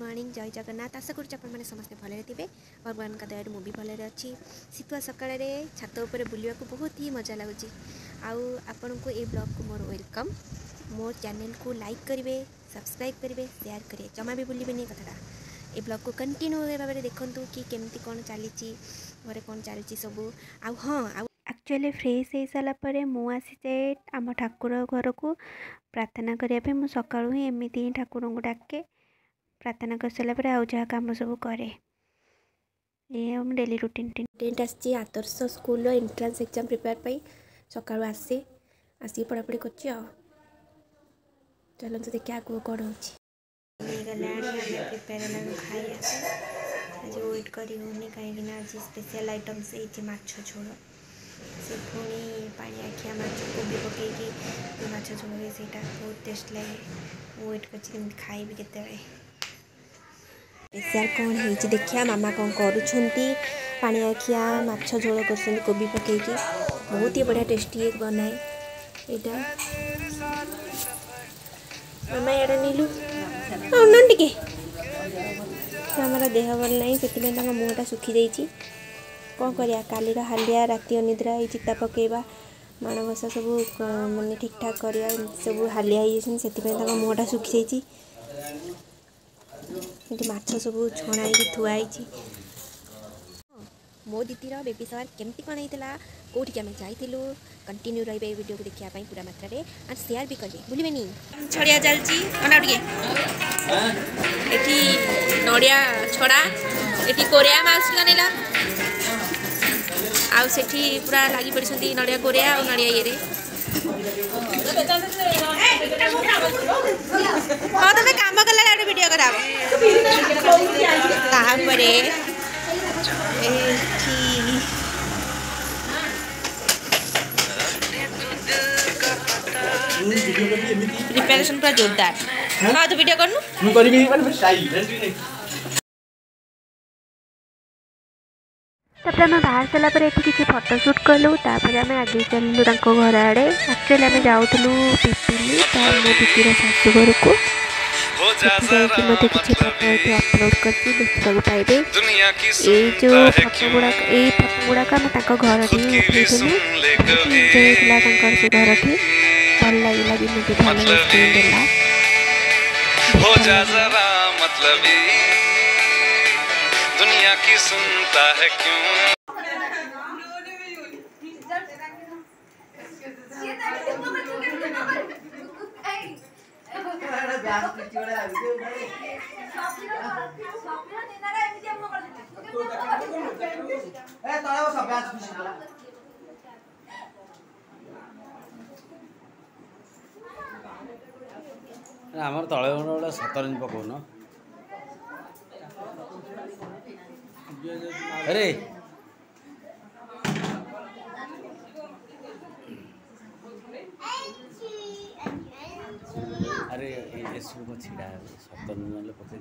Morning জয় জগন্নাথ আশা করছি আপনার সমস্তে ভালরে থাকবে ভগবানଙ୍କ দয়াରୁ ମୁଁ ବି ଭଲରେ ଅଛି ଶୀତୁଆ ସକାଳରେ ଛାତ ଉପରେ ବୁଲିବାକୁ ବହୁତ ହିଁ ମଜା ଲାଗୁଛି ଆଉ ଆପଣଙ୍କୁ ଏଇ ବ୍ଲଗ୍କୁ ମୋର ୱେଲକମ୍ ମୋ ଚ୍ୟାନେଲ୍କୁ ଲାଇକ୍ କରିବେ ସବସ୍କ୍ରାଇବ୍ କରିବେ ସେୟାର କରିବେ ଜମା ବି ଭୁଲିବେନି କଥାଟା ଏ ବ୍ଲଗ୍କୁ କଣ୍ଟିନ୍ୟୁ ଭାବରେ ଦେଖନ୍ତୁ କି କେମିତି କ'ଣ ଚାଲିଛି ଘରେ କ'ଣ ଚାଲିଛି ସବୁ ଆଉ ହଁ ଆଉ ଆକ୍ଚୁଆଲି ଫ୍ରେଶ୍ ହୋଇସାରିଲା ପରେ ମୁଁ ଆସିଯାଏ ଆମ ଠାକୁର ଘରକୁ ପ୍ରାର୍ଥନା କରିବା ପାଇଁ ମୁଁ ସକାଳୁ ହିଁ ଏମିତି ହିଁ ଠାକୁରଙ୍କୁ ଡାକେ ପ୍ରାର୍ଥନା କରିସାରିଲା ପରେ ଆଉ ଯାହା କାମ ସବୁ କରେ ଏଇଆ ଆମ ଡେଲି ରୁଟିନ୍ ଟେଣ୍ଟ ଆସିଛି ଆଦର୍ଶ ସ୍କୁଲର ଏଣ୍ଟ୍ରାନ୍ସ ଏକ୍ଜାମ୍ ପ୍ରିପେୟାର ପାଇଁ ସକାଳୁ ଆସେ ଆସିକି ପଢ଼ାପଢ଼ି କରୁଛି ଆଉ ଚାଲନ୍ତୁ ଦେଖିବା ଆଗକୁ କ'ଣ ହେଉଛି ହେଇଗଲାଣି ଆମେ ପ୍ରିପେୟାର ହେଲାକୁ ଖାଇବା ଆଜି ୱେଟ୍ କରି ହେଉନି କାହିଁକିନା ଆଜି ସ୍ପେଶିଆଲ୍ ଆଇଟମ୍ସ ହେଇଛି ମାଛ ଝୋଳ ସେ ପୁଣି ପାଣିଆଖିଆ ମାଛ କୋବି ପକାଇକି ମାଛ ଝୋଳରେ ସେଇଟା ବହୁତ ଟେଷ୍ଟ ଲାଗେ ମୁଁ ୱେଟ୍ କରିଛି କେମିତି ଖାଇବି କେତେବେଳେ ଏକ୍ଜାର୍ କ'ଣ ହେଇଛି ଦେଖିବା ମାମା କ'ଣ କରୁଛନ୍ତି ପାଣିଆ ଖିଆ ମାଛ ଝୋଳ କରୁଛନ୍ତି କୋବି ପକାଇକି ବହୁତ ହି ବଢ଼ିଆ ଟେଷ୍ଟି ବନାଏ ଏଇଟା ମାମା ଇଆଡ଼େ ନେଲୁ ଅନାଉନ ଟିକେ ଆମର ଦେହ ଭଲ ନାହିଁ ସେଥିପାଇଁ ତାଙ୍କ ମୁହଁଟା ଶୁଖିଯାଇଛି କ'ଣ କରିବା କାଲିର ହାଲିଆ ରାତି ଅନିଦ୍ରା ଏଇ ଚିତା ପକାଇବା ମାଣବସା ସବୁ ମାନେ ଠିକ୍ଠାକ୍ କରିବା ସବୁ ହାଲିଆ ହେଇଯାଇଛନ୍ତି ସେଥିପାଇଁ ତାଙ୍କ ମୁହଁଟା ଶୁଖିଯାଇଛି ଏଠି ମାଛ ସବୁ ଛଣା ହେଇକି ଥୁଆ ହେଇଛି ମୋ ଦିଦିର ବେବି ସାର୍ କେମିତି କ'ଣ ହେଇଥିଲା କେଉଁଠିକି ଆମେ ଯାଇଥିଲୁ କଣ୍ଟିନ୍ୟୁ ରହିବେ ଏଇ ଭିଡ଼ିଓକୁ ଦେଖିବା ପାଇଁ ପୁରା ମାତ୍ରାରେ ଆଉ ସେୟାର ବି କଲେ ଭୁଲିବେନି ଛଡ଼ିଆ ଚାଲିଛି ଅନା ଟିକେ ଏଠି ନଡ଼ିଆ ଛଡ଼ା ଏଠି କୋରିଆ ମାଛ ନେଲା ଆଉ ସେଠି ପୁରା ଲାଗି ପଡ଼ିଛନ୍ତି ନଡ଼ିଆ କୋରିଆ ଆଉ ନଡ଼ିଆ ଇଏରେ ହଁ ତମେ କାମ କଲ वीडियो कराओ कहाँ पर प्रिपेरेशन पूरा जोरदार हाँ तो वीडियो कर ତାପରେ ଆମେ ବାହାରି ସାରିଲା ପରେ ଏଠି କିଛି ଫଟୋ ସୁଟ୍ କଲୁ ତାପରେ ଆମେ ଆଗେଇ ଚାଲିଲୁ ତାଙ୍କ ଘର ଆଡ଼େ ଆକ୍ଚୁଆଲି ଆମେ ଯାଉଥିଲୁ ପିପିଲି ତା ମୋ ଦିଦିର ଶାଶୁ ଘରକୁ की मदद से पापा तो अपलोड करती देखिବାକୁ ପାଇବେ ଏଇ ଯେଉଁ ଫଟୋ ଗୁଡ଼ାକ ଏଇ ଫଟୋ ଗୁଡ଼ାକ ଆମେ ତାଙ୍କ ଘରଠି ଉଠେଇଥିଲୁ ହେଇଥିଲା ତାଙ୍କର ସେ ଘରଠି ଭଲ ଲାଗିଲା ଯେମିତି ଭଲ ଦେଲା दुनिया की सुनता है क्यों ये Amor, tole uno le sotor en poco, ¿no? ¡Rey! Aku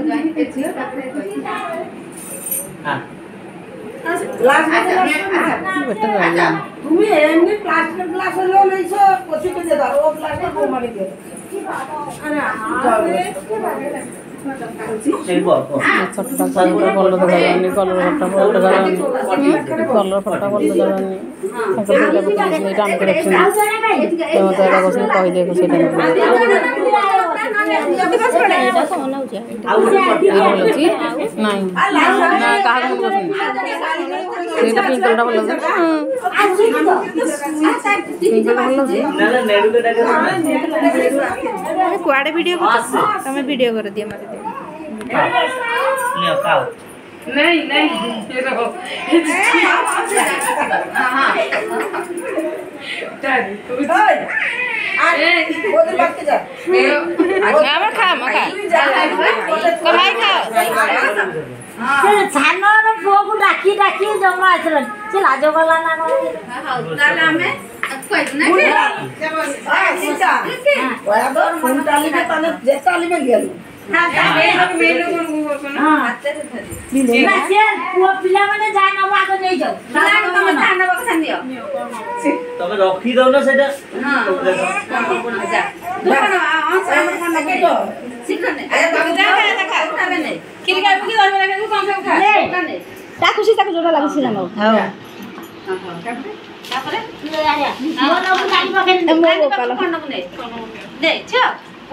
join kecil, tapi kecil. Ah. তুমি এমনি প্লাস্টিকের গ্লাস হলেও নিয়েছো কচি কেটে দাও ও গ্লাসটা কমারি দিয়ে ছোটটা কলর বন্ধ করানি কলর ফটা বন্ধ করানি কলর ফটা বন্ধ করানি তাকে দেখো সেটা ନାଇଁ ନା କାହାକୁ ସେଇଟା ପିଙ୍କଲଟା ଭଲ ଲାଗୁଛି ପିଙ୍କଲଟା ଭଲ ଲାଗୁଛି କୁଆଡ଼େ ଭିଡ଼ିଓ କରୁଛ ତମେ ଭିଡ଼ିଓ କରିଦିଅ ମୋତେ नहीं नहीं ये रहो हां डर ओए আর ওদের বাড়তে যা হ্যাঁ। ডাকি ডাকি জমা আছিল সে লাজ গলা না গেল হ্যাঁ, হ্যাঁ। मिलेन তবে রক্ষি দাও না সেটা তাকে খুশি তাকে জোটা লাগুছি না তারপরে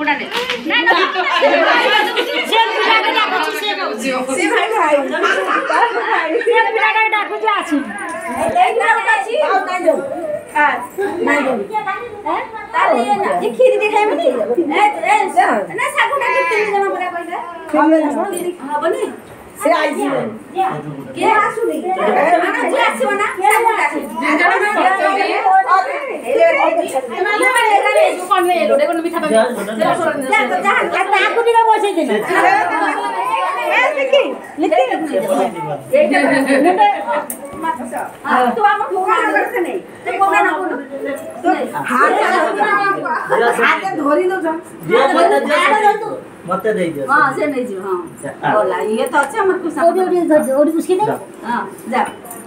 उडाने ना ना सेम पिटाके डाको छु सेम आउजियो सेम भाइ सेम पिटाके डाको छु आछु लेख्न उकाछि आउ नाइ जाउ आ नाइ जाउ ए ताले ना जे खिर देखाइ पनि ए ए ना सागुना के तिमी जना बरा पहिला हामीले बनी से आइजी के आसु नि আগুনিরা বসে দিন মতে দেই দিও হ্যাঁ সে নেই দিও হ্যাঁ বলা ইয়ে তো আছে আমার কোসা ওডি ওডি ওডি উসকি দে হ্যাঁ যা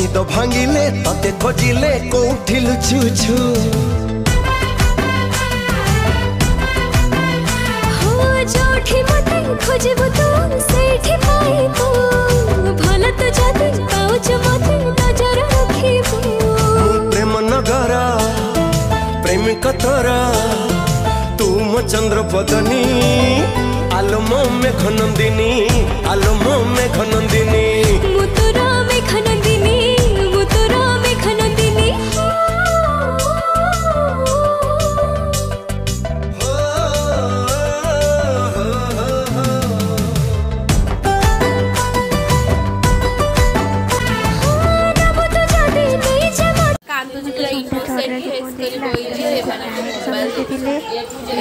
ନିଦ ଭାଙ୍ଗିଲେ ତତେ ଖୋଜିଲେ କୋଉଠି ଲୁଚୁଛୁ ଯୋଉଠି ମତେ ଖୋଜିବୁ ତୁ ସେଇଠି ପାଇବୁ ଭଲ ତ ଯଦି ପାଉଛୁ ମତେ ନଜର ରଖିବୁ ପ୍ରେମ ନଗର ପ୍ରେମିକ ତୋର ତୁ ମୋ ଚନ୍ଦ୍ର ପଦନୀ ଆଲୋ ମୋ ମେଘ ନନ୍ଦିନୀ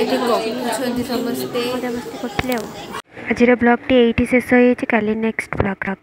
ସମସ୍ତେ ଆଜିର ବ୍ଲଗ୍ଟି ଏଇଠି ଶେଷ ହେଇଛି କାଲି ନେକ୍ସଟ ବ୍ଲଗ୍